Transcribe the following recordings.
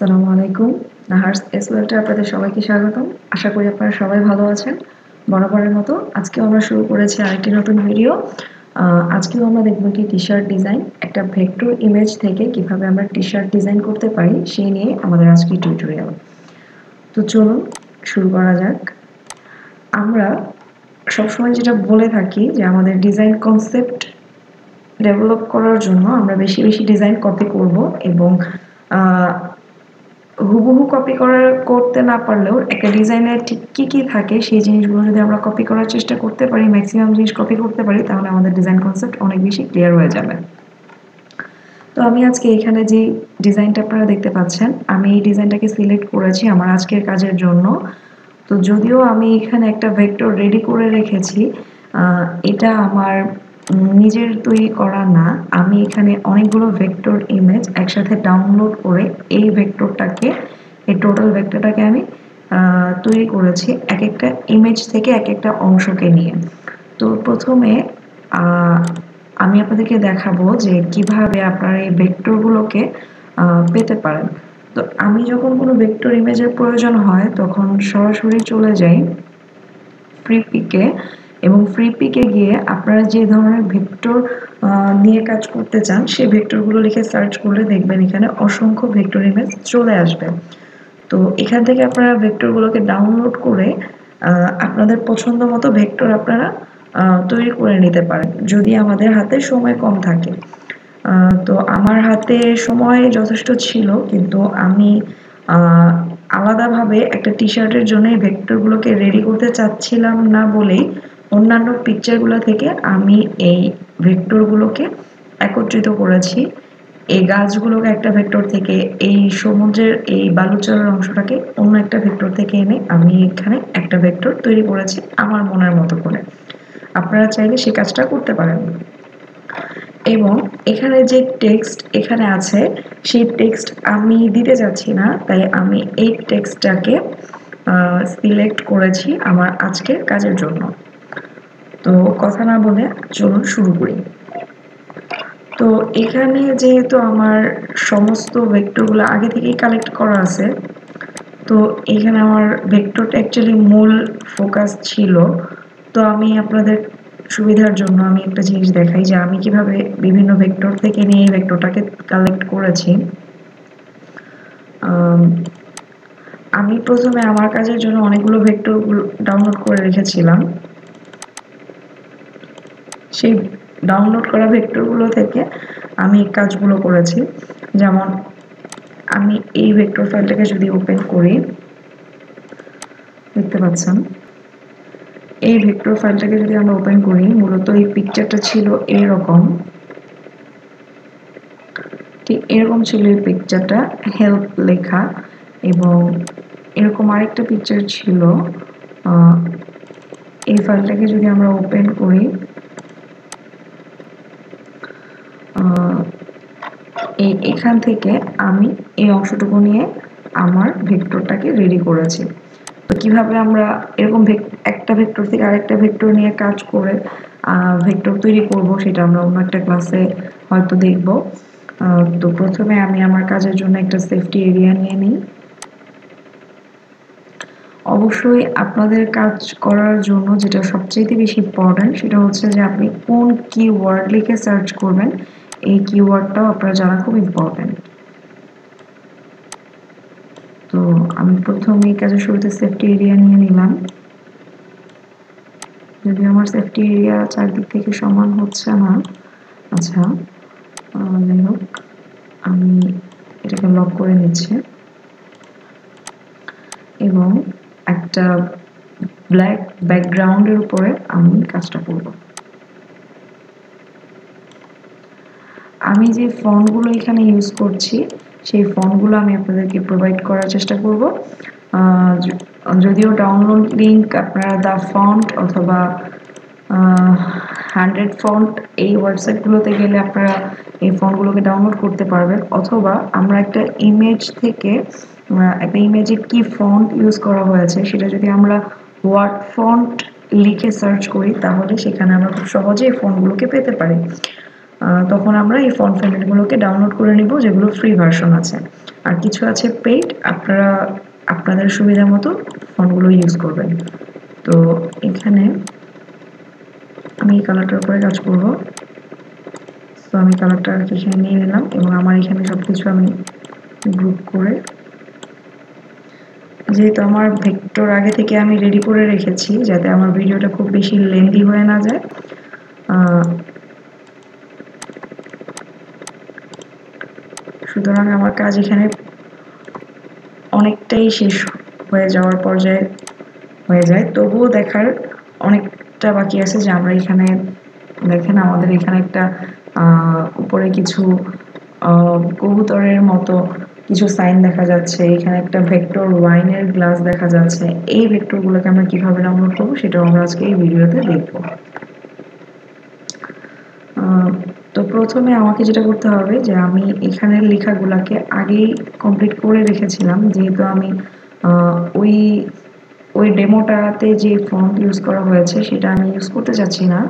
আসসালামু আলাইকুম। নাহার্স এসওয়েলটে আপনাদের সবাইকে স্বাগতম। আশা করি আপনারা সবাই ভালো আছেন। বরাবরের মতো আজকেও আমরা শুরু করেছি আরেকটি নতুন ভিডিও। আজকেও আমরা দেখব কি টি শার্ট ডিজাইন একটা ভেক্টর ইমেজ থেকে কীভাবে আমরা টি শার্ট ডিজাইন করতে পারি সেই নিয়ে আমাদের আজকে টিউটোরিয়াল তো চলুন শুরু করা যাক। আমরা সবসময় যেটা বলে থাকি যে আমাদের ডিজাইন কনসেপ্ট ডেভেলপ করার জন্য আমরা বেশি বেশি ডিজাইন কপি করব এবং হুবহু কপি করার করতে না পারলেও একটা ডিজাইনের ঠিক কী কী থাকে সেই জিনিসগুলো যদি আমরা কপি করার চেষ্টা করতে পারি ম্যাক্সিমাম জিনিস কপি করতে পারি, তাহলে আমাদের ডিজাইন কনসেপ্ট অনেক বেশি ক্লিয়ার হয়ে যাবে। তো আমি আজকে এখানে যে ডিজাইনটা আপনারা দেখতে পাচ্ছেন, আমি এই ডিজাইনটাকে সিলেক্ট করেছি আমার আজকের কাজের জন্য। তো যদিও আমি এখানে একটা ভেক্টর রেডি করে রেখেছি এটা আমার নিজের তৈরি করা না, আমি এখানে অনেকগুলো ভেক্টর ইমেজ একসাথে ডাউনলোড করে এই ভেক্টরটাকে এই টোটাল ভেক্টরটাকে আমি তৈরি করেছি এক একটা ইমেজ থেকে এক একটা অংশকে নিয়ে। তো প্রথমে আমি আপনাদেরকে দেখাবো যে কীভাবে আপনারা এই ভেক্টরগুলোকে পেতে পারেন। তো আমি যখন কোনো ভেক্টর ইমেজের প্রয়োজন হয়, তখন সরাসরি চলে যাই ফ্রি পিকে এবং ফ্রি পিকে গিয়ে আপনারা যে ধরনের ভেক্টর নিয়ে কাজ করতে চান, সেই ভেক্টরগুলো লিখে সার্চ করলে দেখবেন এখানে অসংখ্য ভেক্টর ইমেজ চলে আসবে। তো এখান থেকে আপনারা ভেক্টরগুলোকে ডাউনলোড করে আপনাদের পছন্দ মতো ভেক্টর আপনারা তৈরি করে নিতে পারেন, যদি আমাদের হাতে সময় কম থাকে। তো আমার হাতে সময় যথেষ্ট ছিল, কিন্তু আমি আলাদাভাবে একটা টি শার্টের জন্য এই ভেক্টরগুলোকে রেডি করতে চাচ্ছিলাম না বলেই অন্যান্য পিকচারগুলো থেকে আমি এই ভেক্টরগুলোকে একত্রিত করেছি। এই গাছগুলোকে একটা ভেক্টর থেকে, এই সমুদ্রের এই বালুচরের অংশটাকে অন্য একটা ভেক্টর থেকে এনে আমি এখানে একটা ভেক্টর তৈরি করেছি আমার মনের মতো করে। আপনারা চাইলে সে কাজটা করতে পারেন। এবং এখানে যে টেক্সট এখানে আছে, সেই টেক্সট আমি দিতে যাচ্ছি না, তাই আমি এই টেক্সটটাকে সিলেক্ট করেছি আমার আজকের কাজের জন্য। তো কথা না বলে চলুন শুরু করি। তো এখানে যেহেতু আমার সমস্ত ভেক্টরগুলো আগে থেকেই কালেক্ট করা আছে, তো এখানে আমার ভেক্টরটা অ্যাকচুয়ালি মূল ফোকাস ছিল। তো আমি আপনাদের সুবিধার জন্য আমি একটা জিনিস দেখাই যে আমি কীভাবে বিভিন্ন ভেক্টর থেকে নিয়ে ভেক্টরটাকে কালেক্ট করেছি। আমি প্রথমে আমার কাজের জন্য অনেকগুলো ভেক্টর ডাউনলোড করে রেখেছিলাম। সেই ডাউনলোড করা ভেক্টরগুলো থেকে আমি কাজগুলো করেছি। যেমন, আমি এই ভেক্টর ফাইলটাকে যদি ওপেন করি, দেখতে পাচ্ছেন? এই ভেক্টর ফাইলটাকে যদি আমরা ওপেন করি, মূলত এই পিকচারটা ছিল এরকম। ঠিক এরকম ছিল এই পিকচারটা হেল্প লেখা এবং এরকম আরেকটা পিকচার ছিল এই ফাইলটাকে যদি আমরা ওপেন করি এই এখান থেকে আমি এই অংশটুকু নিয়ে আমার ভেক্টরটাকে রেডি করেছি। তো কীভাবে আমরা এরকম একটা ভেক্টর থেকে আরেকটা ভেক্টর নিয়ে কাজ করে ভেক্টর তৈরি করব সেটা আমরা অন্য একটা ক্লাসে হয়তো দেখব। তো প্রথমে আমি আমার কাজের জন্য একটা সেফটি এরিয়া নিয়ে নিই। অবশ্যই আপনাদের কাজ করার জন্য যেটা সবচেয়ে বেশি ইম্পর্টেন্ট সেটা হচ্ছে যে আপনি কোন কিওয়ার্ড লিখে সার্চ করবেন এই কিওয়ার্ডটাও আপনারা জানা খুব ইম্পর্টেন্ট তো আমি প্রথমে কাজের শুরুতে সেফটি এরিয়া নিয়ে নিলাম। যদি আমার সেফটি এরিয়া চারদিক থেকে সমান হচ্ছে না আচ্ছা যাই হোক, আমি এটাকে লক করে নিচ্ছি। এবং একটা ব্ল্যাক ব্যাকগ্রাউন্ডের উপরে আমি কাজটা করব। আমি যে ফন্টগুলো এখানে ইউজ করছি, সেই ফন্টগুলো আমি আপনাদেরকে প্রোভাইড করার চেষ্টা করব। যদিও ডাউনলোড লিঙ্ক আপনারা দ্য ফন্ট অথবা হান্ড্রেড ফন্ট এই ওয়েবসাইটগুলোতে গেলে আপনারা এই ফন্টগুলোকে ডাউনলোড করতে পারবেন। অথবা আমরা একটা ইমেজ থেকে একটা ইমেজে কি ফন্ট ইউজ করা হয়েছে, সেটা যদি আমরা ওয়ার্ড ফন্ট লিখে সার্চ করি, তাহলে সেখানে আমরা খুব সহজেই ফোনগুলোকে পেতে পারি। তখন আমরা এই ফন্ট ফ্যামিলিগুলোকে ডাউনলোড করে নিব, যেগুলো ফ্রি ভার্সন আছে। আর কিছু আছে পেইড আপনারা আপনাদের সুবিধা মতো ফন্টগুলো ইউজ করবেন। তো এখানে আমি এই কালারটার উপরে কাজ করব। তো আমি কালারটা আর এখানে নিয়ে নিলাম এবং আমার এখানে সব কিছু আমি গ্রুপ করে যেহেতু আমার ভেক্টর আগে থেকে আমি রেডি করে রেখেছি, যাতে আমার ভিডিওটা খুব বেশি লেন্দি হয়ে না যায় সুতরাং আমার কাজ এখানে অনেকটাই শেষ হয়ে যাওয়ার পর্যায়ে হয়ে যায়। তবুও দেখার অনেকটা বাকি আছে যে আমরা এখানে, দেখেন আমাদের এখানে একটা উপরে কিছু কবুতরের মতো কিছু সাইন দেখা যাচ্ছে। এখানে একটা ভেক্টর ওয়াইনের গ্লাস দেখা যাচ্ছে। এই ভেক্টরগুলোকে আমরা কীভাবে ডাউনলোড করব সেটাও আমরা আজকে এই ভিডিওতে দেখব। তো প্রথমে আমাকে যেটা করতে হবে যে আমি এখানের লেখাগুলোকে আগেই কমপ্লিট করে রেখেছিলাম, যেহেতু আমি ওই ওই ডেমোটাতে যে ফন্ট ইউজ করা হয়েছে সেটা আমি ইউজ করতে চাচ্ছি না।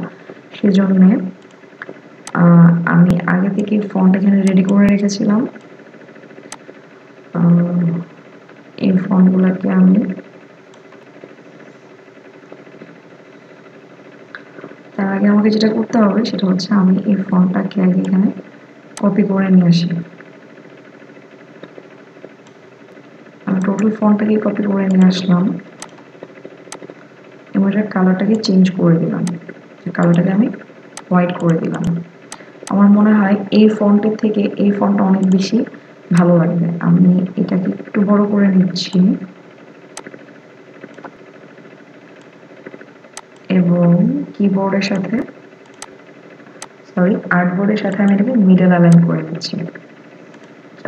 সেজন্যে আমি আগে থেকে ফন্ট এখানে রেডি করে রেখেছিলাম। এই ফন্টগুলোকে আমি তার আগে আমাকে যেটা করতে হবে সেটা হচ্ছে আমি এই ফন্টটাকে আগে এখানে কপি করে নিয়ে আসি। আমি টোটাল ফন্টটাকে কপি করে নিয়ে আসলাম। এবং এটার কালারটাকে চেঞ্জ করে দিলাম। কালারটাকে আমি হোয়াইট করে দিলাম। আমার মনে হয় এই ফন্টের থেকে এই ফন্টটা অনেক বেশি ভালো লাগবে। আমি এটাকে একটু বড় করে নিচ্ছি এবং কিবোর্ডের সাথে সরি আর্টবোর্ডের সাথে আমি এটাকে মিডল অ্যালাইন করে দিচ্ছি।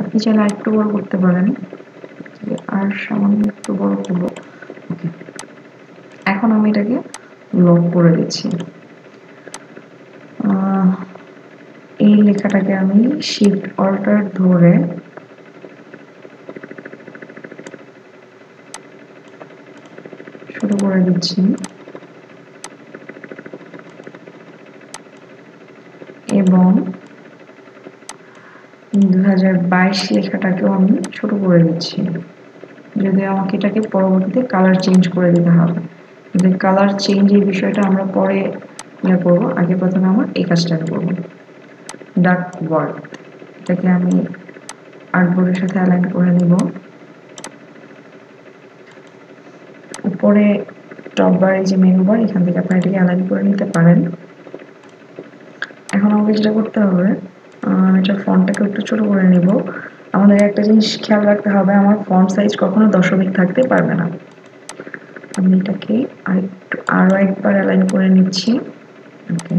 আপনি চাইলে আর একটু বড় করতে পারেন। আর সামান্য একটু বড় করব। ওকে এখন আমি এটাকে লক করে দিচ্ছি। এই লেখাটাকে আমি শিফট অল্টার ধরে শুরু করে দিচ্ছি এবং দু লেখাটাকেও আমি ছোট করে দিচ্ছি। যদি আমাকে এটাকে পরবর্তীতে কালার চেঞ্জ করে দিতে হবে। কিন্তু কালার চেঞ্জ এই বিষয়টা আমরা পরে ইয়ে করব, আগে প্রথমে আমার এই কাজটা করব। ডাক ওয়ার্ড এটাকে আমি আর্টবোর্ডের সাথে অ্যালাইন করে নিব। উপরে টপ বার যে মেনু বার এখান থেকে আপনারা এটাকে অ্যালাইন করে নিতে পারেন। এখন আমাকে যেটা করতে হবে এটা ফন্টটাকে একটু ছোট করে নিব। আমাদের একটা জিনিস খেয়াল রাখতে হবে, আমার ফন্ট সাইজ কখনো দশমিক থাকতে পারবে না। আমি এটাকে আরেকটু আরও একবার অ্যালাইন করে নিচ্ছি। ওকে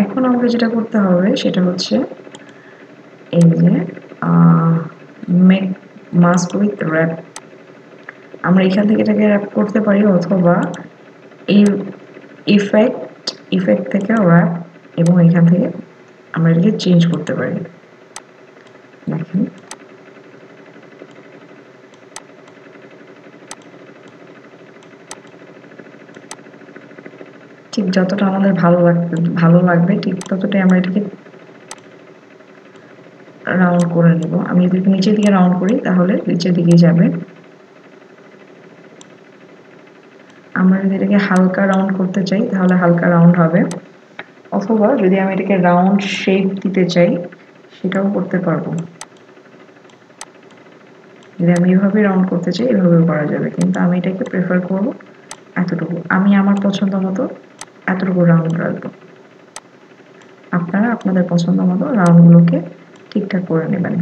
এখন আমাকে যেটা করতে হবে, সেটা হচ্ছে এই যে মেক মাস্ক উইথ র্যাপ আমরা এখান থেকে এটাকে র্যাপ করতে পারি অথবা এই ইফেক্ট ইফেক্ট থেকে র্যাপ এবং এখান থেকে আমরা এটাকে চেঞ্জ করতে পারি। দেখেন। ঠিক যতটা আমাদের ভালো লাগবে ভালো লাগবে, ঠিক ততটাই আমরা এটাকে রাউন্ড করে নিব। আমি যদি নিচের দিকে রাউন্ড করি, তাহলে নিচের দিকে যাবে। আমরা যদি এটাকে হালকা রাউন্ড করতে চাই, তাহলে হালকা রাউন্ড হবে। অথবা যদি আমি এটাকে রাউন্ড শেপ দিতে চাই, সেটাও করতে পারব। যদি আমি এভাবে রাউন্ড করতে চাই এভাবে করা যাবে। কিন্তু আমি এটাকে প্রেফার করব এতটুকু। আমি আমার পছন্দ মতো এতটুকু রাউন্ড রাখব। আপনারা আপনাদের পছন্দ মতো রাউন্ডগুলোকে ঠিকঠাক করে নেবেন।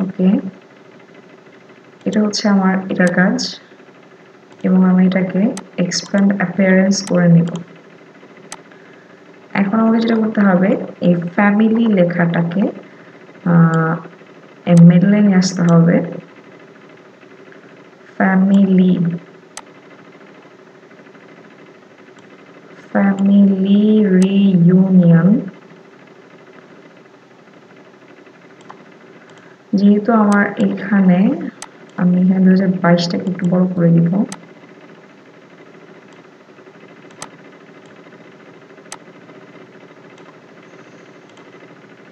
ওকে এটা হচ্ছে আমার এটার কাজ এবং আমি এটাকে এক্সপ্যান্ড অ্যাপিয়ারেন্স করে নিব। এখন আমাকে যেটা করতে হবে, এই ফ্যামিলি লেখাটাকে মিডলে নিয়ে আসতে হবে। ফ্যামিলি ফ্যামিলি রিইউনিয়ন যেহেতু আমার এখানে আমি হ্যাঁ, এখানে দু হাজার বাইশটাকে একটু বড় করে দিব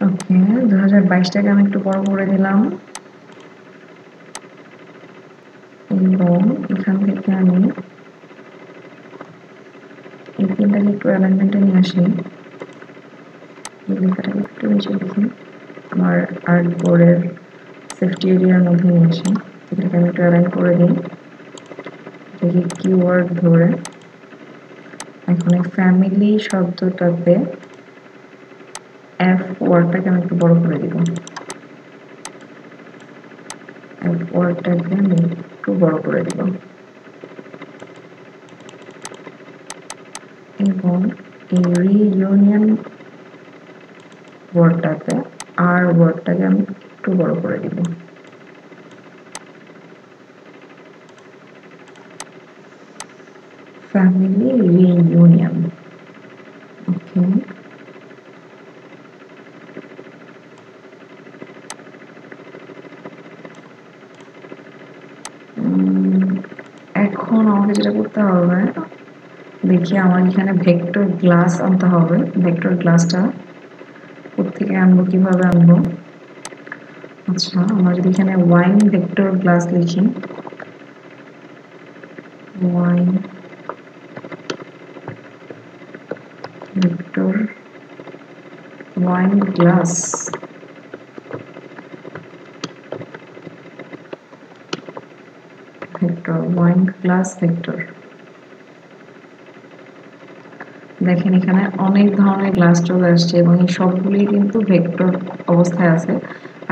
ওকে দু হাজার বাইশটাকে আমি একটু বড় করে দিলাম এবং এখান থেকে আমি এই তিনটাকে একটু অ্যালাইনমেন্টে নিয়ে আসি। একটু নিচে দেখি আমার আর্ট বোর্ডের সেফটি এরিয়ার মধ্যে নিয়ে আসি। এটাকে আমি একটু অ্যালাইন করে দিই এটাকে কিওয়ার্ড ধরে এখন এই ফ্যামিলি শব্দটাতে এফ ওয়ার্ডটাকে আমি একটু বড় করে দিব। এফ ওয়ার্ডটাকে আমি একটু বড় করে দিব। এবং এই রিইউনিয়ন ওয়ার্ডটাতে আর ওয়ার্ডটাকে আমি একটু বড় করে দিব। Family reunion. Okay. এখন আমাকে যেটা করতে হবে। দেখি আমার এখানে ভেক্টর গ্লাস আনতে হবে। ভেক্টর গ্লাসটা কোথেকে আনব, কীভাবে আনব? আচ্ছা আমরা যদি এখানে ওয়াইন ভেক্টর গ্লাস লিখি। Wine glass vector wine glass vector. দেখেন, এখানে অনেক ধরনের গ্লাস চলে আসছে এবং এই সবগুলি কিন্তু ভেক্টর অবস্থায় আছে।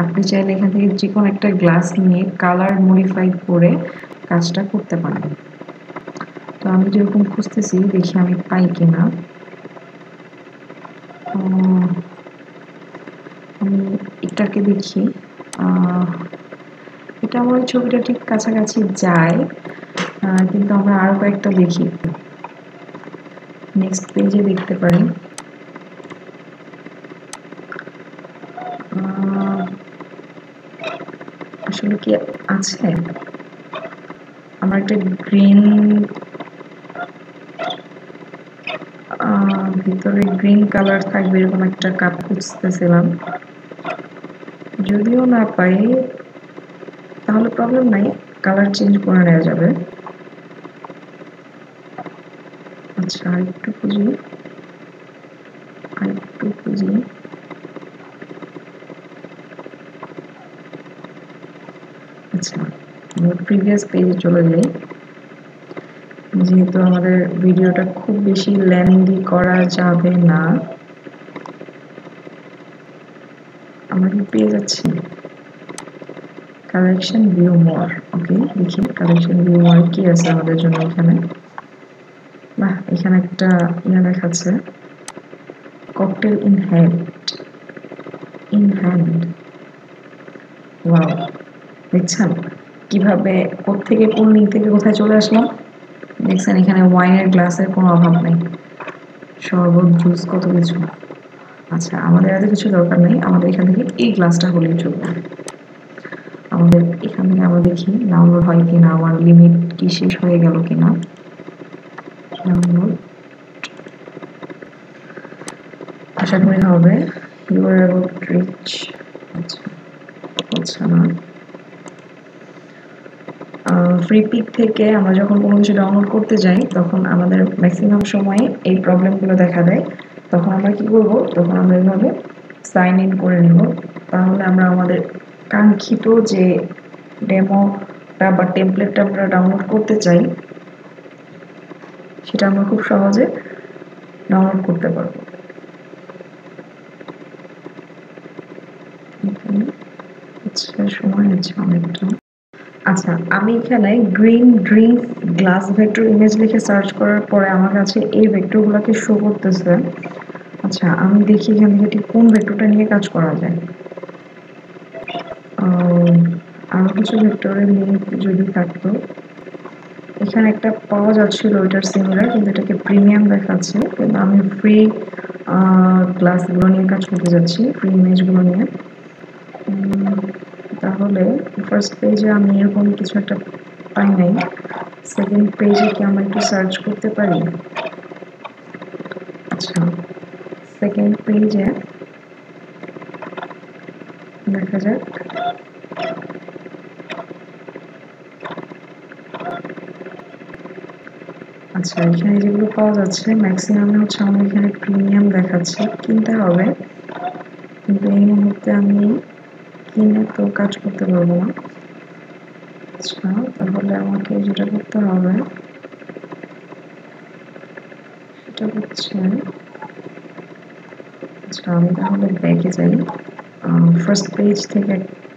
আপনি চাইলে এখান থেকে যে কোনো একটা গ্লাস নিয়ে কালার মডিফাই করে কাজটা করতে পারেন। তো আমি যেরকম খুঁজতেছি, দেখি আমি পাই কিনা। এটাকে দেখি। এটা আমার ছবিটা ঠিক কাছাকাছি যায় কিন্তু আমরা আরও কয়েকটা দেখি। নেক্সট পেজে দেখতে পারি। আসলে কি আছে? আমার একটা গ্রিন ভিতরে গ্রিন কালার থাকবে এরকম একটা কাপ খুঁজতেছিলাম। যদিও না পাই, তাহলে প্রবলেম নাই কালার চেঞ্জ করে নেওয়া যাবে। আচ্ছা আরেকটু খুঁজি। আরেকটু খুঁজি। আচ্ছা প্রিভিয়াস পেজে চলে যাই। যেহেতু আমাদের ভিডিওটা খুব বেশি লেন্দি করা যাবে না। আমরা পেয়ে যাচ্ছি। কালেকশন ভিউ মোর ওকে দেখি কালেকশন ভিউ মোর কি আছে আমাদের জন্য এখানে? বাহ, এখানে একটা ইয়ে দেখাচ্ছে। Cocktail in hand in hand wow দেখছেন? কীভাবে কোথেকে কোন লিঙ্ক থেকে কোথায় চলে আসলাম? দেখছেন, এখানে ওয়াইনের গ্লাসের কোনো অভাব নেই। শরবত জুস কত কিছু। আচ্ছা আমাদের এত কিছু দরকার নেই। আমাদের এখান থেকে এই গ্লাসটা হলেই চলবে। আমাদের এখান থেকে আমরা দেখি ডাউনলোড হয় কিনা আমার লিমিট কি শেষ হয়ে গেল কিনা। ডাউনলোড আশা করি হবে। রিচ আচ্ছা না। ফ্রি পিক থেকে আমরা যখন কোনো কিছু ডাউনলোড করতে যাই, তখন আমাদের ম্যাক্সিমাম সময়ে এই প্রবলেমগুলো দেখা দেয়। তখন আমরা কি করব? তখন আমরা এইভাবে সাইন ইন করে নিব। তাহলে আমরা আমাদের কাঙ্ক্ষিত যে ডেমোটা বা টেমপ্লেটটা আমরা ডাউনলোড করতে চাই, সেটা আমরা খুব সহজে ডাউনলোড করতে পারব। আচ্ছা সময় আছে অনেকটা। আচ্ছা আমি এখানে green drink glass vector image লিখে সার্চ করার পরে আমার কাছে এই ভেক্টরগুলোকে শো করতেছে। আচ্ছা আমি দেখি এখান থেকে ঠিক কোন ভেক্টরটা নিয়ে কাজ করা যায়। আরও কিছু ভেক্টরের লিঙ্ক যদি থাকতো। এখানে একটা পাওয়া যাচ্ছিল ওইটার সিমিলার কিন্তু এটাকে প্রিমিয়াম দেখাচ্ছে। কিন্তু আমি ফ্রি গ্লাসগুলো নিয়ে কাজ করতে যাচ্ছি ফ্রি ইমেজগুলো নিয়ে। তাহলে ফার্স্ট পেজে আমি এরকম কিছু একটা পাই নাই। সেকেন্ড পেজে কি আমরা একটু সার্চ করতে পারি? আচ্ছা সেকেন্ড পেজে দেখা যাক। আচ্ছা এখানে যেগুলো পাওয়া যাচ্ছে ম্যাক্সিমাম হচ্ছে আমার এখানে প্রিমিয়াম দেখাচ্ছে। কিনতে হবে। কিন্তু এই মুহূর্তে আমি কিনে তো কাজ করতে পারব না। আচ্ছা তাহলে আমাকে যেটা করতে হবে, সেটা হচ্ছে আচ্ছা আমি তাহলে ব্যাগে যাই। ফার্স্ট পেজ থেকে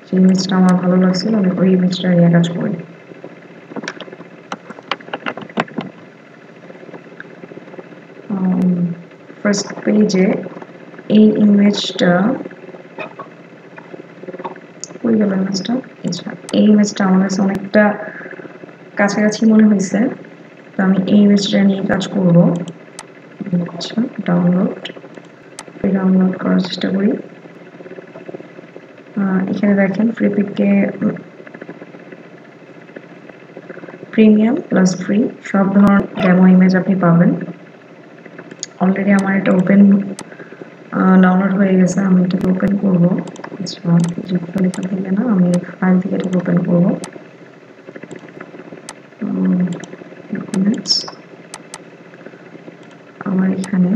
যে ইমেজটা আমার ভালো লাগছিল, আমি ওই ইমেজটা নিয়ে কাজ করি। ফার্স্ট পেজে এই ইমেজটা কই গেল আচ্ছা এই ইমেজটা আমার কাছে অনেকটা কাছাকাছি মনে হয়েছে। তো আমি এই ইমেজটা নিয়ে কাজ করব। আচ্ছা ডাউনলোড ডাউনলোড করার চেষ্টা করি। এখানে দেখেন ফ্রিপিকে প্রিমিয়াম প্লাস ফ্রি সব ধরনের ডেমো ইমেজ আপনি পাবেন। অলরেডি আমার এটা ওপেন ডাউনলোড হয়ে গেছে, আমি এটাকে ওপেন করব। লেখা থেকে না আমি ফাইল থেকে এটাকে ওপেন করব। ডকুমেন্টস আমার এখানে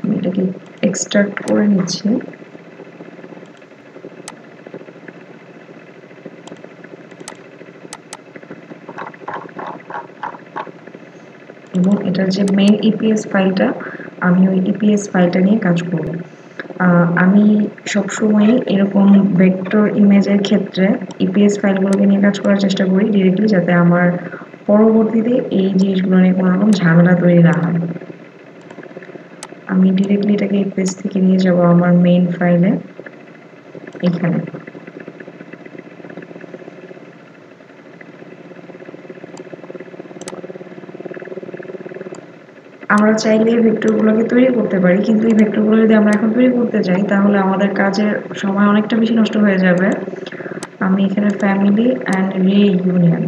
আমি এটাকে এক্সট্রাক্ট করে নিচ্ছি এবং এটার যে মেন ইপিএস ফাইলটা আমি ওই ইপিএস ফাইলটা নিয়ে কাজ করব। আমি সবসময় এরকম ভেক্টর ইমেজের ক্ষেত্রে ইপিএস ফাইলগুলোকে নিয়ে কাজ করার চেষ্টা করি ডিরেক্টলি যাতে আমার পরবর্তীতে এই জিনিসগুলো নিয়ে কোনো রকম ঝামেলা তৈরি না হয়। আমি ডিরেক্টলি এটাকে ইপিএস থেকে নিয়ে যাব আমার মেইন ফাইলে এখানে আমরা চাইলে এই ভেক্টরগুলোকে তৈরি করতে পারি, কিন্তু এই ভেক্টরগুলো যদি আমরা এখন তৈরি করতে যাই তাহলে আমাদের কাজের সময় অনেকটা বেশি নষ্ট হয়ে যাবে। আমি এখানে ফ্যামিলি অ্যান্ড রে ইউনিয়ন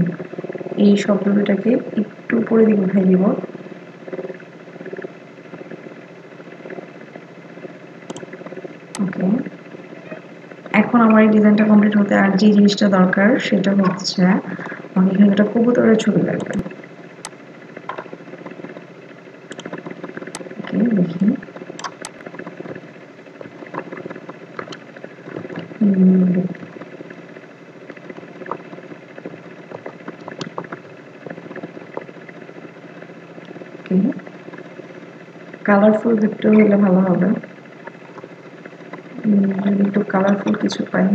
এই শব্দ দুটাকে একটু উপরে দিকে উঠাই দিব। এখন আমার এই ডিজাইনটা কমপ্লিট হতে আর যে জিনিসটা দরকার, সেটা হচ্ছে, আমি এখানে একটা কবুতরের ছবি লাগবে ওকে দেখি কালারফুল ভেক্টর হলে ভালো হবে। যদি একটু কালারফুল কিছু পাই।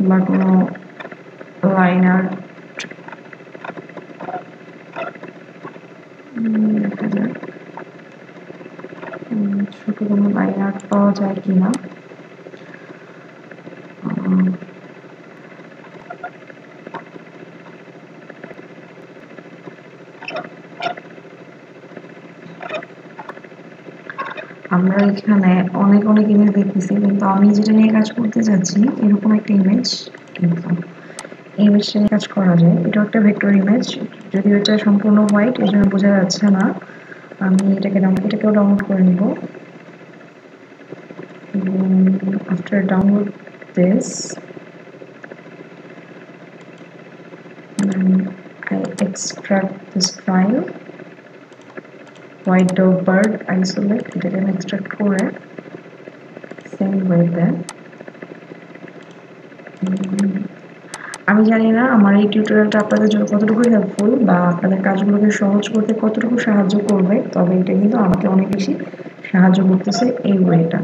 বা কোনো লাইন আর্ট দেখা যাক। ছোট কোনো লাইন আর্ট পাওয়া যায় কিনা। আমরা এখানে অনেক অনেক ইমেজ দেখতেছি, কিন্তু আমি যেটা নিয়ে কাজ করতে যাচ্ছি, এরকম একটা ইমেজ কিন্তু ইমেজটা নিয়ে কাজ করা যায় এটা একটা ভেক্টর ইমেজ যদি এটা সম্পূর্ণ হোয়াইট এই জন্য বোঝা যাচ্ছে না, আমি এটাকে এটাকেও ডাউনলোড করে নিব। After download this I extract white dog bird isolate এটাকে আমি এক্সট্রাক্ট করে সেন্ড করে দেন আমি জানি না, আমার এই টিউটোরিয়ালটা আপনাদের জন্য কতটুকু হেল্পফুল বা আপনাদের কাজগুলোকে সহজ করতে কতটুকু সাহায্য করবে, তবে এটা কিন্তু আমাকে অনেক বেশি সাহায্য করতেছে এই ওয়েটা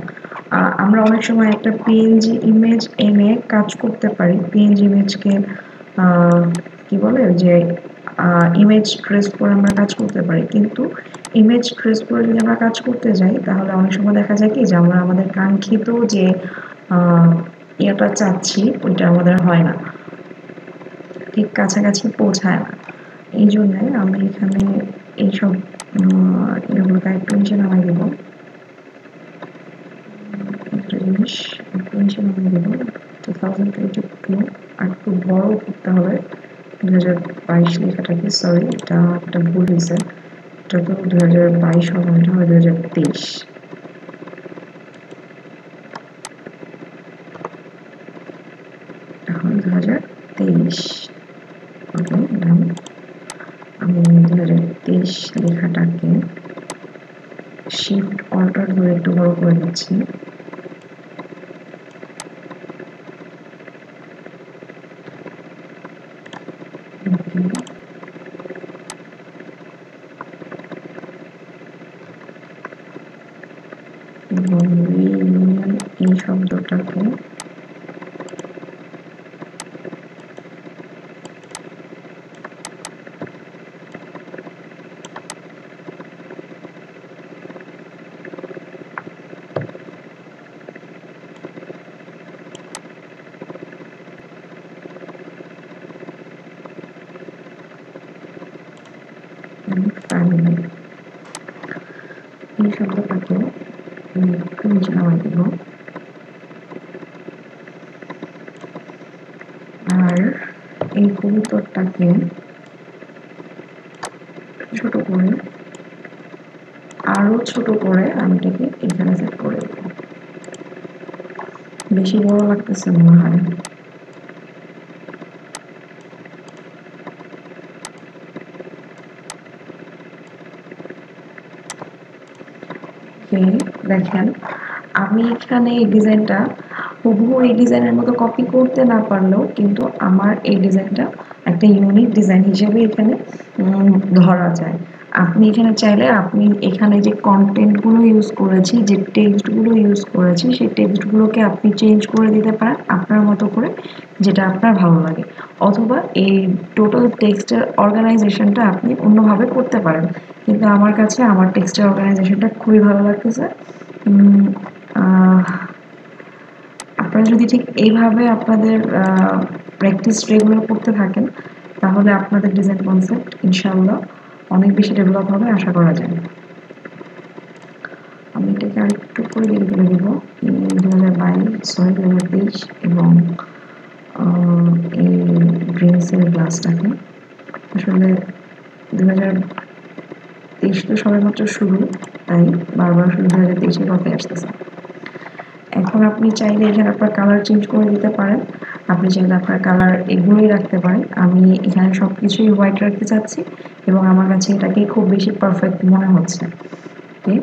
আমরা অনেক সময় একটা পিএনজি ইমেজ এনে কাজ করতে পারি। পিএনজি ইমেজকে কি বলে যে ইমেজ ট্রেস করে আমরা কাজ করতে পারি। কিন্তু ইমেজ ট্রেস করে যদি আমরা কাজ করতে যাই, তাহলে অনেক সময় দেখা যায় কি যে আমরা আমাদের কাঙ্ক্ষিত যে ইয়েটা চাচ্ছি, ওইটা আমাদের হয় না। ঠিক কাছাকাছি পৌঁছায় না। এই জন্য আমি এখানে এইসব এগুলোকে একটু নিচে নামাই দেবো। জিনিস একটু নিচে নামাই দেবো। টু থাউজেন্ড টু আর একটু বড় করতে হবে। দু হাজার বাইশ লেখাটাকে এটা একটা ভুল হয়েছে। এটা বাইশ হবে হয় দু হাজার তেইশ। এখন দু হাজার তেইশ ওকে আমি দু হাজার তেইশ লেখাটাকে শিফট অল্টার ধরে একটু বড় করে দিচ্ছি এবং রিইউনিয়ন এই শব্দটাকে ফ্যামিলি এই শব্দটাকে একটু নিচে নামাই দেব আর এই কবুতরটাকে ছোট করে। আরও ছোট করে আমি দেখেন, আমি এখানে এই ডিজাইনটা হুবহু এই ডিজাইনের মতো কপি করতে না পারলেও কিন্তু আমার এই ডিজাইনটা একটা ইউনিক ডিজাইন হিসেবে এখানে ধরা যায়। আপনি এখানে চাইলে আপনি এখানে যে কন্টেন্টগুলো ইউজ করেছি, যে টেক্সটগুলো ইউজ করেছি, সেই টেক্সটগুলোকে আপনি চেঞ্জ করে দিতে পারেন আপনার মতো করে, যেটা আপনার ভালো লাগে। অথবা এই টোটাল টেক্সটের অর্গানাইজেশনটা আপনি অন্যভাবে করতে পারেন। কিন্তু আমার কাছে আমার টেক্সটের অর্গানাইজেশনটা খুবই ভালো লাগতেছে। আপনারা যদি ঠিক এইভাবে আপনাদের প্র্যাকটিস রেগুলার করতে থাকেন, তাহলে আপনাদের ডিজাইন কনসেপ্ট ইনশাল্লাহ অনেক বেশি ডেভেলপ হবে, আশা করা যায়। আমি এটাকে আরেকটু করে দিয়ে করে দেব দু হাজার বাইশ ছয় দু হাজার তেইশ এবং এই ড্রিঙ্কসের গ্লাসটাকে আসলে দু হাজার তেইশ তো সবেমাত্র শুরু, তাই বারবার শুরু দু হাজার তেইশের কথাই আসতেছে। এখন আপনি চাইলে এখানে আপনার কালার চেঞ্জ করে দিতে পারেন। আপনি চাইলে আপনার কালার এগুলোই রাখতে পারেন। আমি এখানে সব কিছুই হোয়াইট রাখতে চাচ্ছি এবং আমার কাছে এটাকে খুব বেশি পারফেক্ট মনে হচ্ছে। ওকে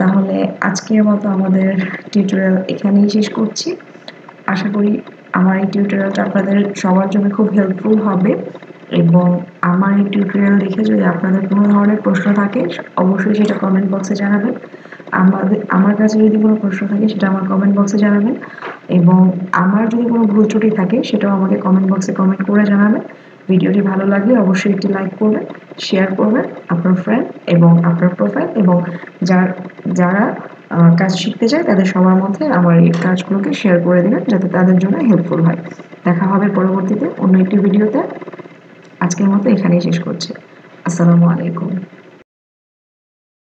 তাহলে আজকের মতো আমাদের টিউটোরিয়াল এখানেই শেষ করছি। আশা করি আমার এই টিউটোরিয়ালটা আপনাদের সবার জন্য খুব হেল্পফুল হবে এবং আমার এই টিউটোরিয়াল দেখে যদি আপনাদের কোনো ধরনের প্রশ্ন থাকে, অবশ্যই সেটা কমেন্ট বক্সে জানাবেন। আমাদের আমার কাছে যদি কোনো প্রশ্ন থাকে, সেটা আমার কমেন্ট বক্সে জানাবেন। এবং আমার যদি কোনো ভুল ত্রুটি থাকে, সেটাও আমাকে কমেন্ট বক্সে কমেন্ট করে জানাবেন। ভিডিওটি ভালো লাগলে অবশ্যই একটি লাইক করবেন শেয়ার করবেন আপনার ফ্রেন্ড এবং আপনার প্রোফাইল এবং যার যারা কাজ শিখতে চায়, তাদের সবার মধ্যে আমার এই কাজগুলোকে শেয়ার করে দেবেন, যাতে তাদের জন্য হেল্পফুল হয়। দেখা হবে পরবর্তীতে অন্য একটি ভিডিওতে আজকের মতো এখানেই শেষ করছি। আসসালামু আলাইকুম।